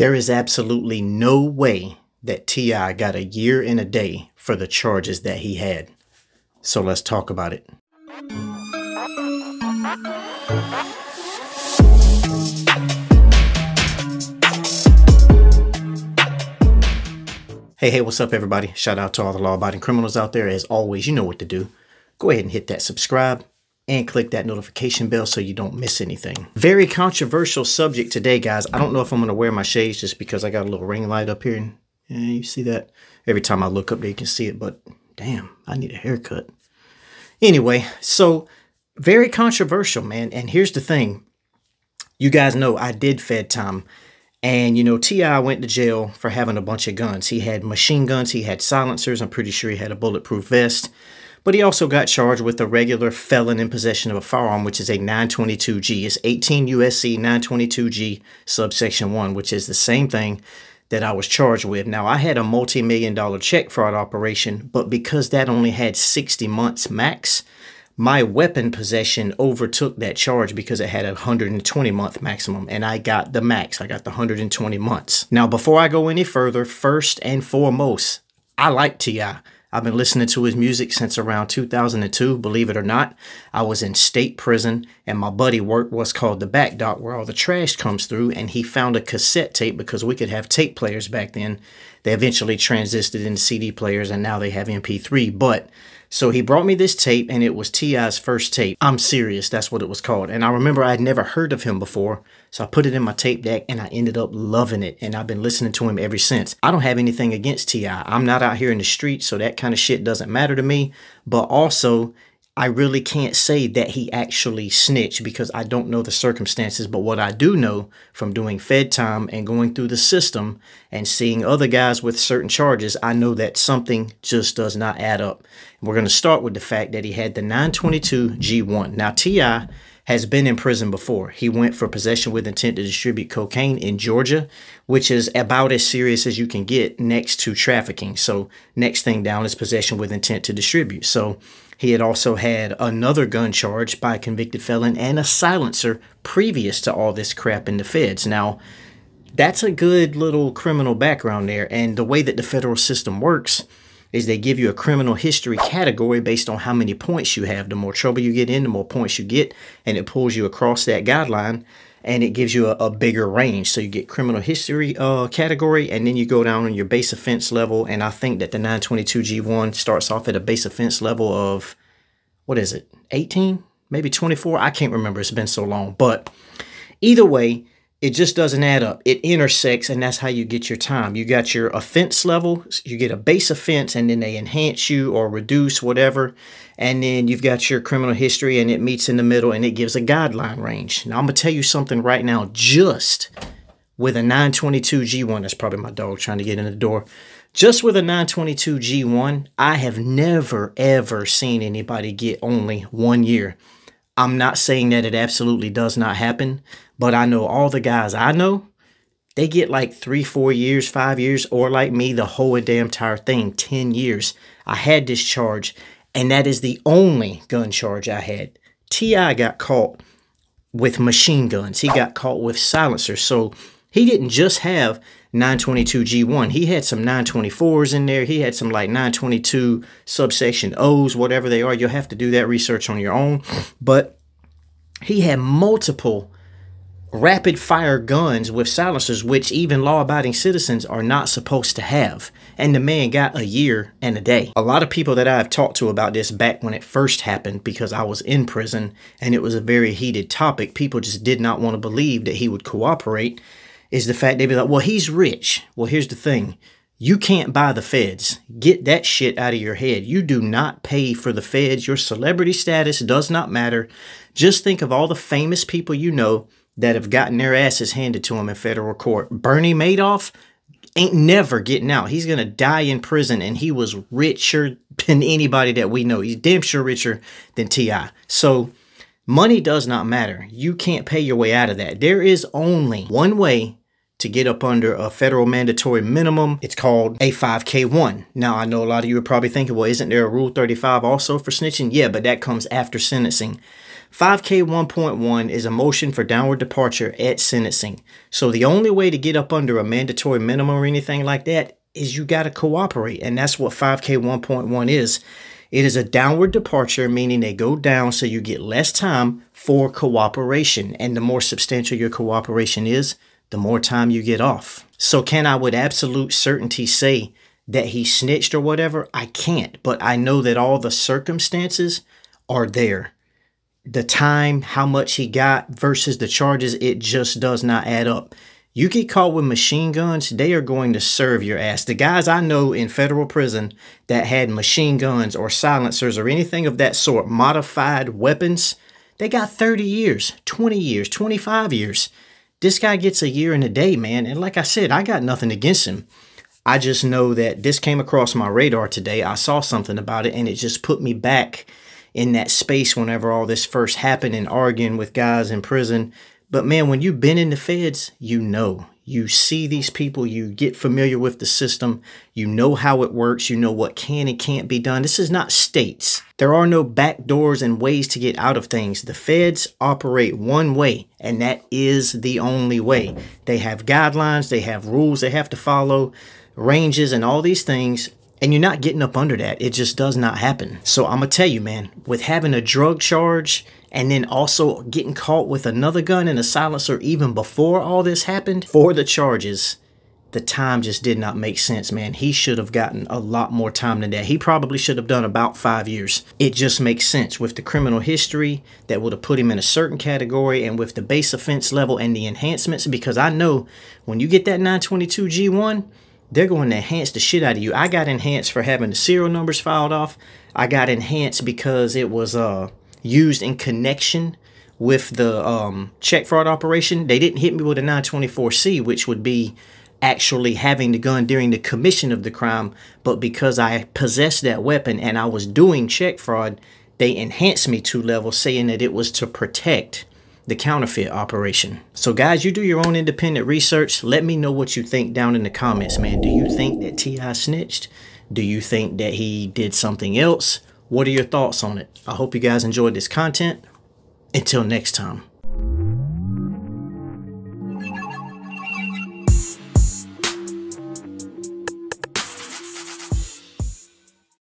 There is absolutely no way that T.I. got a year and a day for the charges that he had. So let's talk about it. Hey, hey, what's up, everybody? Shout out to all the law abiding criminals out there. As always, you know what to do. Go ahead and hit that subscribe and click that notification bell so you don't miss anything. Very controversial subject today, guys. I don't know if I'm going to wear my shades just because I got a little ring light up here. And yeah, you see that? Every time I look up there, you can see it, but damn, I need a haircut. Anyway, so very controversial, man. And here's the thing. You guys know I did Fed time and, you know, T.I. went to jail for having a bunch of guns. He had machine guns, he had silencers, I'm pretty sure he had a bulletproof vest. But he also got charged with a regular felon in possession of a firearm, which is a 922G. It's 18 USC 922G subsection 1, which is the same thing that I was charged with. Now, I had a multi-million dollar check fraud operation, but because that only had 60 months max, my weapon possession overtook that charge because it had a 120 month maximum and I got the max. I got the 120 months. Now, before I go any further, first and foremost, I like T.I. I've been listening to his music since around 2002, believe it or not. I was in state prison and my buddy worked what's called the back dock where all the trash comes through and he found a cassette tape because we could have tape players back then. They eventually transited into CD players and now they have MP3, but so he brought me this tape and it was T.I.'s first tape. I'm serious, that's what it was called. And I remember I had never heard of him before. So I put it in my tape deck and I ended up loving it. And I've been listening to him ever since. I don't have anything against T.I. I'm not out here in the street, so that kind of shit doesn't matter to me. But also, I really can't say that he actually snitched because I don't know the circumstances. But what I do know from doing Fed time and going through the system and seeing other guys with certain charges, I know that something just does not add up. And We're going to start with the fact that he had the 922 G1. Now, T.I. has been in prison before. He went for possession with intent to distribute cocaine in Georgia, which is about as serious as you can get next to trafficking. So, next thing down is possession with intent to distribute. So, he had also had another gun charge by a convicted felon and a silencer previous to all this crap in the feds. Now, that's a good little criminal background there. And the way that the federal system works is they give you a criminal history category based on how many points you have. The more trouble you get in, the more points you get, and it pulls you across that guideline and it gives you a, a, bigger range. So you get criminal history uh, category, and then you go down on your base offense level. And I think that the 922G1 starts off at a base offense level of, what is it, 18, maybe 24? I can't remember. It's been so long. But either way, it just doesn't add up. It intersects, and that's how you get your time. You got your offense level, you get a base offense, and then they enhance you or reduce whatever. And then you've got your criminal history, and it meets in the middle, and it gives a guideline range. Now, I'm going to tell you something right now, just with a 922 G1, that's probably my dog trying to get in the door. Just with a 922 G1, I have never, ever seen anybody get only one year. I'm not saying that it absolutely does not happen, but I know all the guys I know, they get like three, four years, five years, or like me, the whole damn entire thing, 10 years. I had this charge, and that is the only gun charge I had. T.I. got caught with machine guns. He got caught with silencers. So he didn't just have 922 G1. He had some 924s in there. He had some like 922 subsection O's, whatever they are. You'll have to do that research on your own. But he had multiple rapid fire guns with silencers, which even law abiding citizens are not supposed to have. And the man got a year and a day. A lot of people that I've talked to about this back when it first happened, because I was in prison and it was a very heated topic, people just did not want to believe that he would cooperate is the fact they'd be like, well, he's rich. Well, here's the thing. You can't buy the feds. Get that shit out of your head. You do not pay for the feds. Your celebrity status does not matter. Just think of all the famous people you know that have gotten their asses handed to them in federal court. Bernie Madoff ain't never getting out. He's going to die in prison, and he was richer than anybody that we know. He's damn sure richer than T.I. So money does not matter. You can't pay your way out of that. There is only one way to get up under a federal mandatory minimum. It's called a 5K1. Now, I know a lot of you are probably thinking, well, isn't there a Rule 35 also for snitching? Yeah, but that comes after sentencing. 5K 1.1 is a motion for downward departure at sentencing. So the only way to get up under a mandatory minimum or anything like that is you got to cooperate. And that's what 5K 1.1 is. It is a downward departure, meaning they go down so you get less time for cooperation. And the more substantial your cooperation is, the more time you get off. So, can I with absolute certainty say that he snitched or whatever? I can't, but I know that all the circumstances are there. The time, how much he got versus the charges, it just does not add up. You get caught with machine guns, they are going to serve your ass. The guys I know in federal prison that had machine guns or silencers or anything of that sort, modified weapons, they got 30 years, 20 years, 25 years. This guy gets a year and a day, man. And like I said, I got nothing against him. I just know that this came across my radar today. I saw something about it and it just put me back in that space whenever all this first happened and arguing with guys in prison but man, when you've been in the feds, you know. You see these people, you get familiar with the system, you know how it works, you know what can and can't be done. This is not states. There are no back doors and ways to get out of things. The feds operate one way, and that is the only way. They have guidelines, they have rules they have to follow, ranges, and all these things. And you're not getting up under that. It just does not happen. So I'm going to tell you, man, with having a drug charge and then also getting caught with another gun and a silencer even before all this happened for the charges the time just did not make sense man he should have gotten a lot more time than that he probably should have done about five years it just makes sense with the criminal history that would have put him in a certain category and with the base offense level and the enhancements because i know when you get that 922 g1 they're going to enhance the shit out of you i got enhanced for having the serial numbers filed off i got enhanced because it was uh used in connection with the um, check fraud operation. They didn't hit me with a 924C, which would be actually having the gun during the commission of the crime. But because I possessed that weapon and I was doing check fraud, they enhanced me two levels, saying that it was to protect the counterfeit operation. So guys, you do your own independent research. Let me know what you think down in the comments, man. Do you think that T.I. snitched? Do you think that he did something else? What are your thoughts on it? I hope you guys enjoyed this content. Until next time.